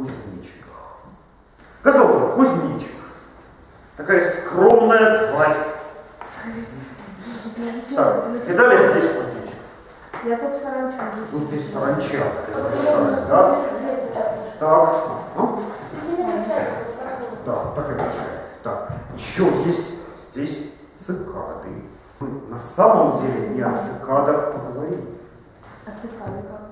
кузнечиках. Казалось кузнечик. Такая скромная тварь. Так, видали здесь кузнечик? Я только саранчу. Ну, здесь саранча. Это большая, да? Так. Ну? Да, такая большая. Так, еще есть здесь цикады. Мы на самом деле не о цикадах поговорим. А как выглядят?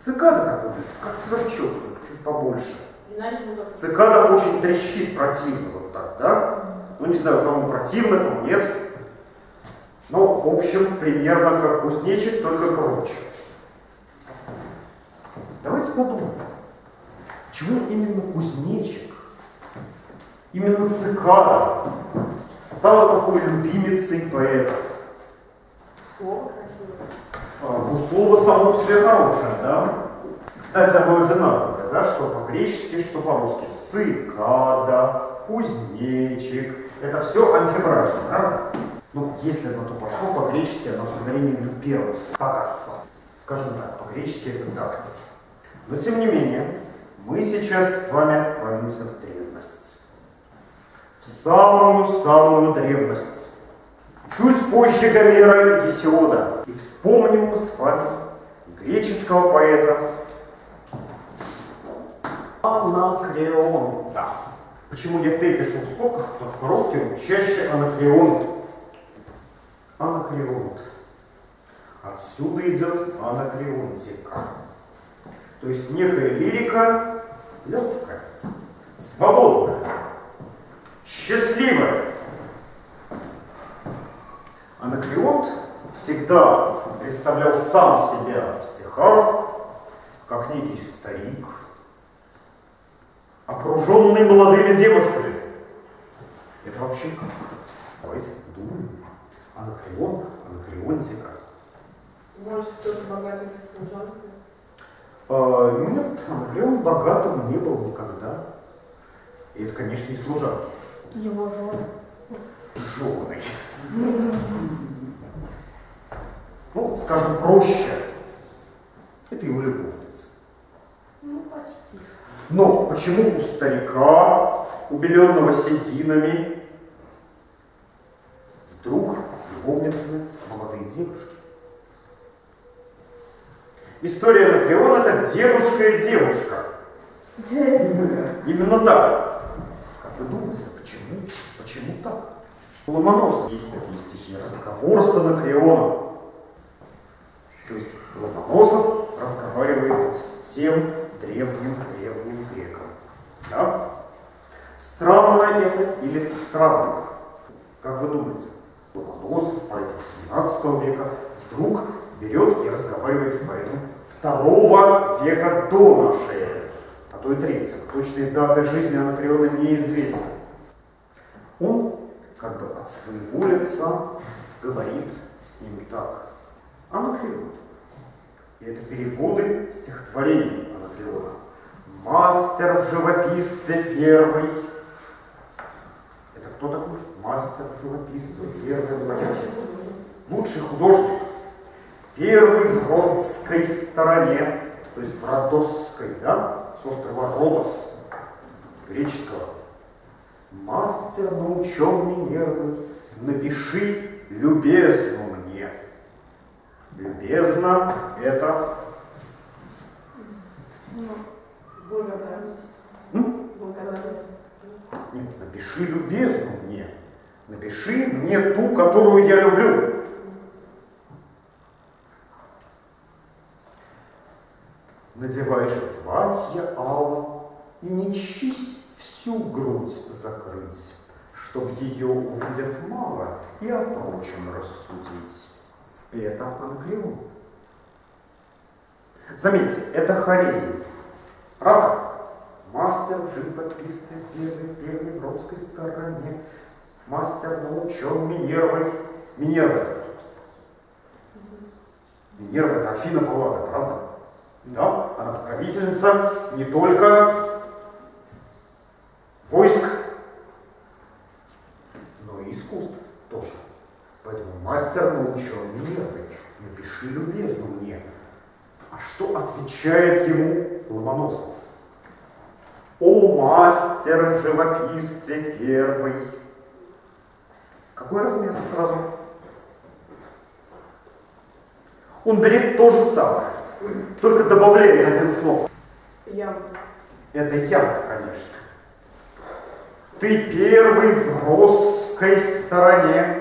Цикада как выглядит? Как сверчок, чуть побольше. Цикада очень трещит противно вот так, да? Ну, не знаю, кому противно, кому нет. Но, в общем, примерно как кузнечик, только короче. Давайте подумаем, почему именно кузнечик, именно цикада стала такой любимицей поэтов? Слово красивое. А, Ну, слово само по себе хорошее, да? Кстати, оно одинаковое, да, что по-гречески, что по-русски. Цикада, кузнечик. Это все амфибрально, правда? Ну, если на то пошло, по-гречески оно с ударением на первое слово. Такаса. Скажем так, по-гречески это дактиль. Но, тем не менее, мы сейчас с вами отправимся в древность. В самую-самую древность. Чуть позже Гомера и Гесиода. И вспомним мы с вами греческого поэта Анакреонта. Почему я Т пишу в скобках? Потому что по-русски он чаще Анакреонт. Анакреонт. Отсюда идет анакреонтика. То есть некая лирика легкая, свободная, счастливая. Всегда представлял сам себя в стихах как некий старик, окруженный молодыми девушками. Это вообще как? Давайте подумаем. Анакреон, анакреонтика. Может, кто-то богатый со служанкой? А, нет, Анакреон богатым не был никогда. И это, конечно, и служанки. Его жены. Женой. Ну, скажем проще, это его любовница. Ну, почти. Но почему у старика, убеленного сединами, вдруг любовницами молодые девушки? История Анакреона – это дедушка и девушка. Именно так. Как вы думаете, почему? Почему так? У Ломоносова есть такие стихи. Разговор с Анакреоном. То есть Ломоносов разговаривает с тем древним-древним греком. Да? Странно это или странно? Как вы думаете? Ломоносов, поэт 18 века, вдруг берет и разговаривает с поэтом второго века до нашей эры, а то и третьего. Точные даты жизни Анакреона неизвестны. Он как бы от своего лица говорит с ним так. Анакреон. И это переводы стихотворений Анакреона. Мастер в живописстве первый. Это кто такой? Мастер в живописстве первый. Лучший художник. Первый в родской стороне, то есть в Родосской, да, с острова Родос, греческого. Мастер научен Минервы, напиши любезну мне. Любезно это Ну, благодарность. Нет, напиши любезну мне. Напиши мне ту, которую я люблю. Надевай же платье алым и не чись всю грудь закрыть, чтоб ее, увидев мало, и о прочем рассудить. Это Анакреон. Заметьте, это Хорей. Правда? Мастер в живописстве первый, первый в родской стороне. Мастер научен Минервой. Минерва это? Минерва это Афина Паллада, правда? Да, она покровительница не только войск, но и искусств тоже. Мастер научен Минервой. Напиши любезно мне. А что отвечает ему Ломоносов? мастер в живописстве первый. Какой размер сразу? Он берет то же самое, только добавляет один слог. Ямка. Это ямка, конечно. Ты первый в русской стороне.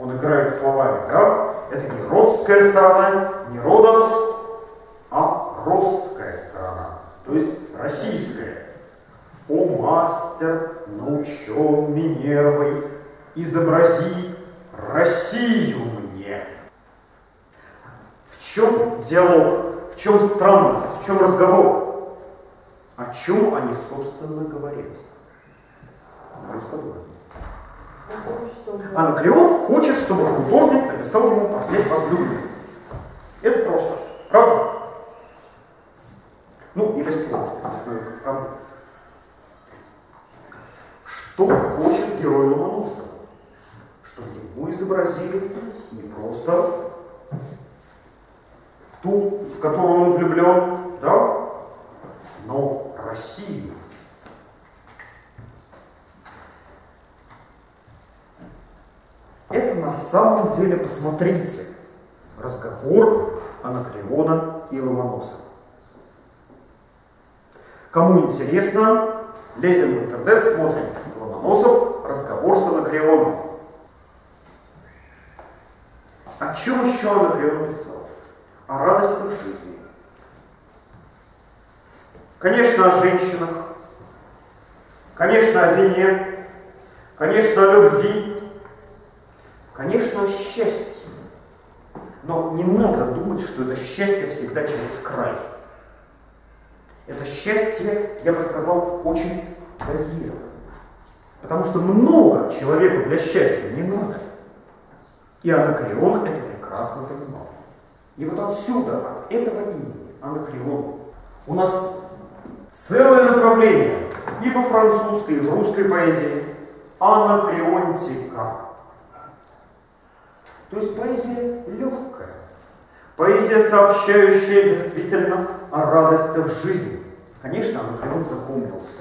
Он играет словами, да? Это не родская сторона, не родос, а русская сторона, то есть российская. О, мастер, научен Минервой, изобрази Россию мне. В чем диалог, в чем странность, в чем разговор? О чем они, собственно, говорят? Давайте подумаем. Анакреон хочет, чтобы художник написал ему портрет возлюбленной. Это просто. Правда? Ну, или сложно, не знаю, как кому. Что хочет герой Ломоносова? Чтобы ему изобразили не просто ту, в которую он влюблен, да, но Россию. Это на самом деле, посмотрите, разговор Анакреона и Ломоносова. Кому интересно, лезем в интернет, смотрим Ломоносов, разговор с Анакреоном. О чем еще Анакреон писал? О радостях жизни. Конечно, о женщинах, конечно, о вине, конечно, о любви, конечно, счастье. Но не надо думать, что это счастье всегда через край. Это счастье, я бы сказал, очень дозировано. Потому что много человеку для счастья не надо. И Анакреон это прекрасно понимал. И вот отсюда, от этого имени, Анакреон, у нас целое направление и во французской, и в русской поэзии анакреонтика. То есть поэзия легкая, поэзия, сообщающая действительно о радостях жизни. Конечно, Анакреон запомнился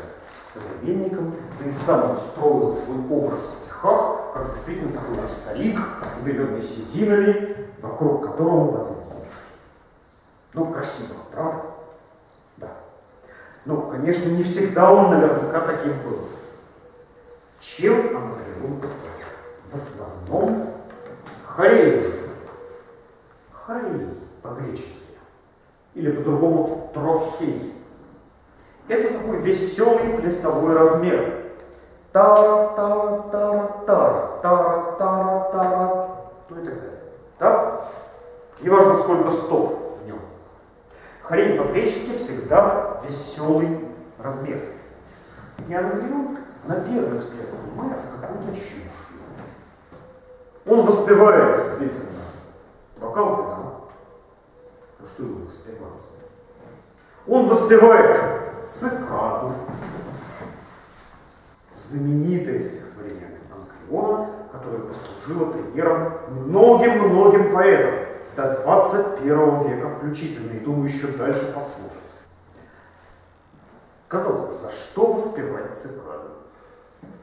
современником, да и сам устроил свой образ в стихах, как действительно такой вот старик, убеленный сединами, вокруг которого воды Ну, красиво, правда? Да. Ну, конечно, не всегда он наверняка таким был. Чем Анакреон? В основном Хорей. Хорей по-гречески. Или по-другому трохей. Это такой веселый плясовой размер. Тара-тара-тара-тара, тара-тара-тара, ну и так далее. Да? Неважно, сколько стоп в нем. Хорей по-гречески всегда веселый размер. И Анакреон на первый взгляд занимается какой-то чушью. Он воспевает, действительно, бокал вина. Ну что его воспевать? Он воспевает цикаду, знаменитое стихотворение Анакреона, которое послужило примером многим-многим поэтам до 21 века включительно, и думаю, еще дальше послушать. Казалось бы, за что воспевать цикаду?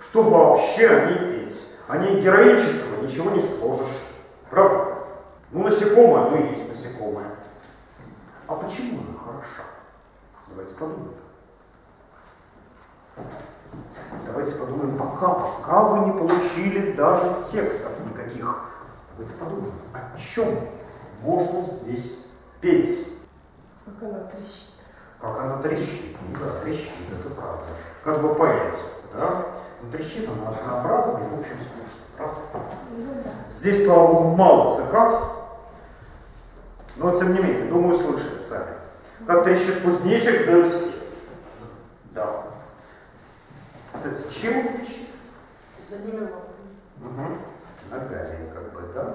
Что вообще о ней петь? О ней героического ничего не сложишь. Правда? Ну, насекомое, оно и есть насекомое. А почему она хороша? Давайте подумаем. Давайте подумаем пока, пока вы не получили даже текстов никаких. Давайте подумаем, о чем можно здесь петь? Как она трещит. Как она трещит. Ну да, трещит, это правда. Как бы поэт, да? Она однообразно и, в общем, скучно, правда? Ну. Здесь, слава богу, мало цикад, но, тем не менее, думаю, слышали сами. Как трещит кузнечик, знают все. Да. Кстати, чем он трещит? За ними лапами. Угу. Ногами, как бы, да?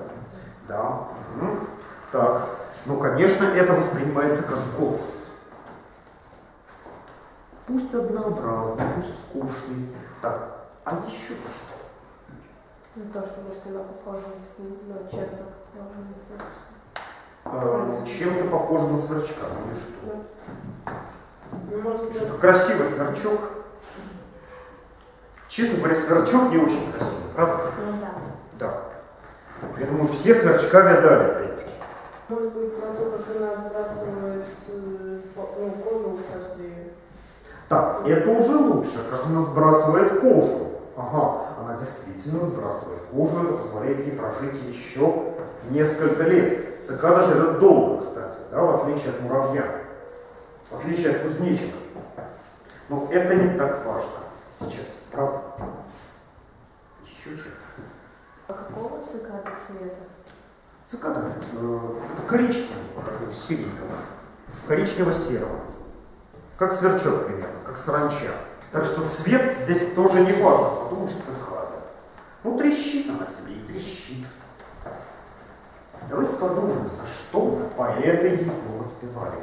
Да. Мгм. Так. Ну, конечно, это воспринимается как голос. Пусть однообразный, пусть скучный. Так, а еще за что? За то, что может она похожа но чем-то похожа на чем-то похоже на сверчка, ну и что? Ну, может, Что-то красивый сверчок. Честно говоря, сверчок не очень красивый, правда? Ну да. Да. Я думаю, все сверчка видали, опять-таки. Может быть, про то, как она сбрасывает э, ну, кожу каждый... Так, это уже лучше, как она сбрасывает кожу. Ага, она действительно сбрасывает кожу, это позволяет ей прожить еще несколько лет. Цикада живет долго, кстати, да, в отличие от муравья, в отличие от кузнечика. Но это не так важно сейчас, правда? Еще что А какого цикада цвета? Цикада, э, такой синенького, коричнево-серого. Как сверчок примерно, как саранча. Так что цвет здесь тоже не важно, подумаешь, цикада. Ну, трещит она себе и трещит. Давайте подумаем, за что поэты его воспевали.